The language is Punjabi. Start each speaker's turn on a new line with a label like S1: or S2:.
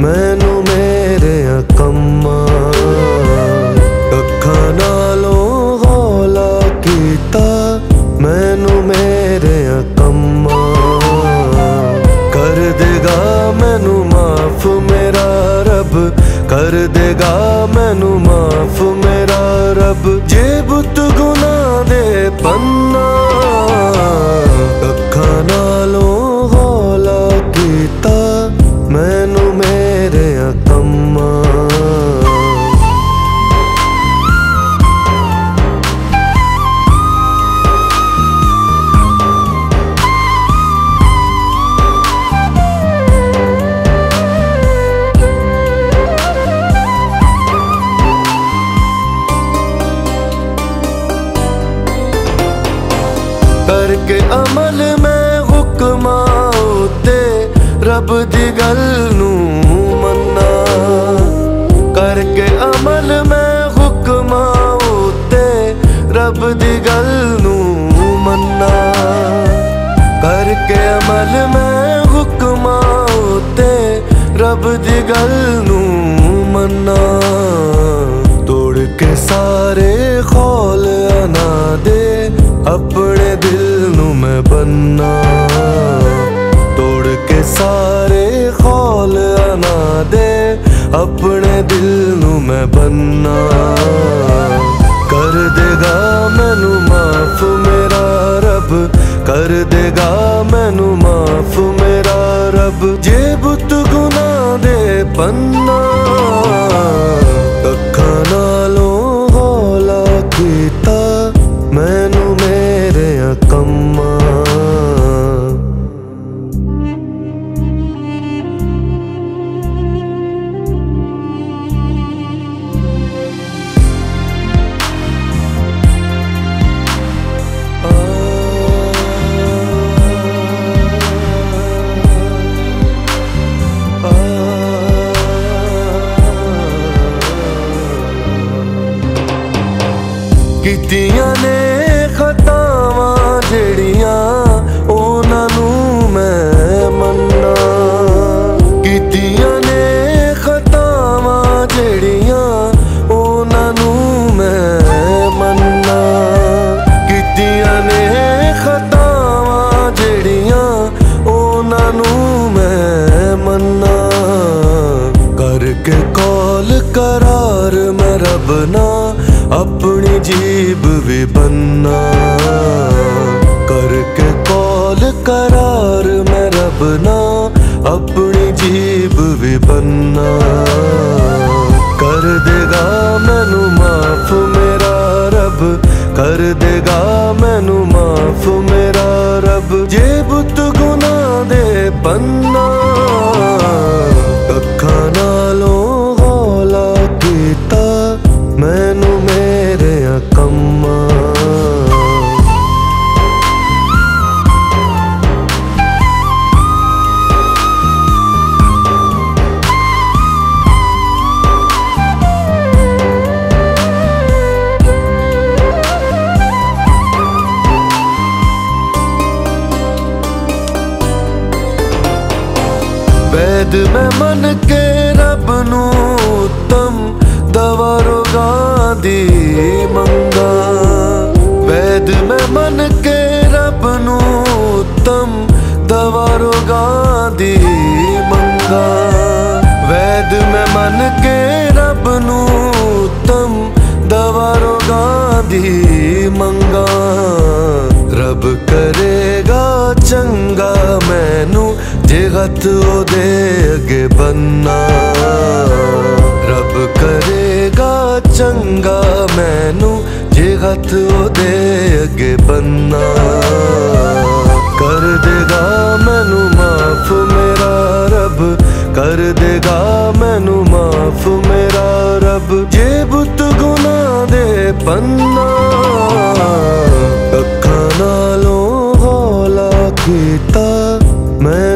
S1: ਮੈਨੂੰ ਮੇਰੇ ਅਕੰਮਾ ਅੱਖਾਂ ਨਾਲੋਂ ਹੌਲਾ ਕੀਤਾ। ਮੈਨੂੰ ਮੇਰੇ ਅਕੰਮਾ ਕਰ ਦੇਗਾ ਮੈਨੂੰ ਮਾਫ ਮੇਰਾ ਰੱਬ, ਕਰ ਦੇਗਾ ਮੈਨੂੰ ਮਾਫ ਮੇਰਾ ਰੱਬ। ਜੇ ਬੁੱਤ ਗੁਨਾਹ ਦੇ ਪੰਨਾ ਕਰਕੇ ਅਮਲ ਮੈਂ ਹੁਕਮਾਂ ਉਤੇ ਰੱਬ ਦੀ ਗੱਲ ਨੂੰ ਮੰਨਾ। ਕਰਕੇ ਅਮਲ ਮੈਂ ਹੁਕਮਾਂ ਉਤੇ ਰੱਬ ਦੀ ਗੱਲ ਨੂੰ ਮੰਨਾ। ਕਰਕੇ ਅਮਲ ਮੈਂ ਹੁਕਮਾਂ ਉਤੇ ਰੱਬ ਦੀ ਗੱਲ ਨੂੰ ਮੰਨਾ। ਤੋੜ ਕੇ ਸਾਰੇ ਖੋਲ ਆਪਣੇ ਦਿਲ ਨੂੰ ਮੈਂ ਬੰਨਾ। ਕਰ ਦੇਗਾ ਮੈਨੂੰ ਮਾਫ ਮੇਰਾ ਰੱਬ। ਕਰ ਦੇਗਾ ਮੈਨੂੰ ਮਾਫ ਮੇਰਾ ਰੱਬ। ਜੇ ਬੁੱਤ ਗੁਨਾਹ ਦੇ ਪੰਨਾ। ਕੀਤੀਆਂ ਨੇ ਜੀਬ ਵੀ ਬੰਨਾ। ਕਰਕੇ ਕੌਲ ਕਰਾਰ ਮੈਂ ਰੱਬ ਨਾ, ਆਪਣੀ ਜੀਬ ਵੀ ਬੰਨਾ। ਕਰ ਦੇਗਾ ਮੈਨੂੰ ਮਾਫ ਮੇਰਾ ਰੱਬ, ਕਰ ਦੇਗਾ ਮੈਨੂੰ ਮਾਫ ਮੇਰਾ ਰੱਬ। ਜੇ ਬੁੱਤ ਗੁਨਾਹ ਦੇ ਪੰਨਾ ਵੈਦ ਮੈਂ ਮਨ ਕੇ ਰੱਬ ਨੂੰ ਉਤਮ ਦਵਾ ਰੋਗਾਂ ਦੀ ਮੰਗਾ। ਵੈਦ ਮੈਂ ਮਨ ਕੇ ਰੱਬ ਨੂੰ ਉਤਮ ਦਵਾ ਰੋਗਾਂ ਦੀ ਮੰਗਾ। ਵੈਦ ਮੈਂ ਮਨ ਕੇ ਰੱਬ ਨੂੰ ਉਤਮ ਦਵਾ ਰੋਗਾਂ ਦੀ ਮੰਗਾ। ਹੱਥ ਉਹਦੇ ਅੱਗੇ ਬੰਨਾ। ਰੱਬ ਕਰੇਗਾ ਚੰਗਾ ਮੈਨੂੰ ਜੇ ਹੱਥ ਉਹਦੇ ਅੱਗੇ ਬੰਨਾ। ਕਰ ਦੇਗਾ ਮੈਨੂੰ ਮਾਫ ਮੇਰਾ ਰੱਬ। ਕਰ ਦੇਗਾ ਮੈਨੂੰ ਮਾਫ ਮੇਰਾ ਰੱਬ। ਜੇ ਬੁੱਤ ਗੁਨਾਹ ਦੇ ਪੰਨਾ ਅੱਖਾਂ ਨਾਲੋਂ ਹੌਲਾ ਕੀਤਾ ਮੈਂ।